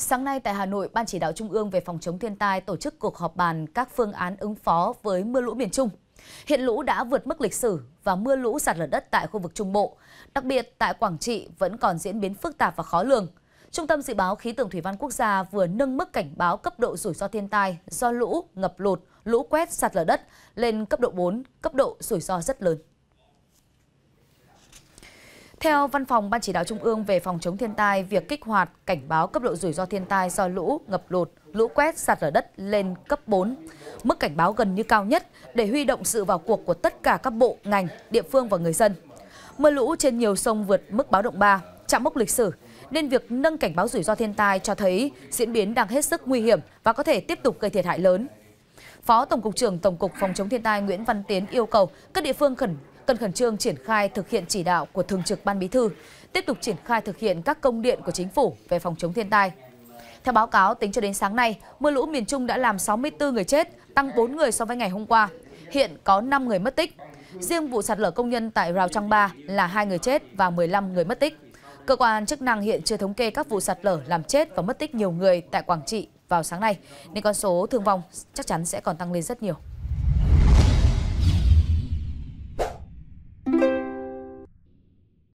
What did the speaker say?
Sáng nay tại Hà Nội, Ban chỉ đạo Trung ương về phòng chống thiên tai tổ chức cuộc họp bàn các phương án ứng phó với mưa lũ miền Trung. Hiện lũ đã vượt mức lịch sử và mưa lũ sạt lở đất tại khu vực Trung Bộ, đặc biệt tại Quảng Trị vẫn còn diễn biến phức tạp và khó lường. Trung tâm Dự báo Khí tượng Thủy văn Quốc gia vừa nâng mức cảnh báo cấp độ rủi ro thiên tai do lũ, ngập lụt, lũ quét, sạt lở đất lên cấp độ 4, cấp độ rủi ro rất lớn. Theo Văn phòng Ban chỉ đạo Trung ương về phòng chống thiên tai, việc kích hoạt cảnh báo cấp độ rủi ro thiên tai do lũ, ngập lụt, lũ quét, sạt lở đất lên cấp 4. Mức cảnh báo gần như cao nhất để huy động sự vào cuộc của tất cả các bộ, ngành, địa phương và người dân. Mưa lũ trên nhiều sông vượt mức báo động 3, chạm mốc lịch sử, nên việc nâng cảnh báo rủi ro thiên tai cho thấy diễn biến đang hết sức nguy hiểm và có thể tiếp tục gây thiệt hại lớn. Phó Tổng cục trưởng Tổng cục Phòng chống thiên tai Nguyễn Văn Tiến yêu cầu các địa phương khẩn cần khẩn trương triển khai thực hiện chỉ đạo của Thường trực Ban Bí thư, tiếp tục triển khai thực hiện các công điện của chính phủ về phòng chống thiên tai. Theo báo cáo, tính cho đến sáng nay, mưa lũ miền Trung đã làm 64 người chết, tăng 4 người so với ngày hôm qua. Hiện có 5 người mất tích. Riêng vụ sạt lở công nhân tại Rào Trăng Ba là 2 người chết và 15 người mất tích. Cơ quan chức năng hiện chưa thống kê các vụ sạt lở làm chết và mất tích nhiều người tại Quảng Trị vào sáng nay, nên con số thương vong chắc chắn sẽ còn tăng lên rất nhiều.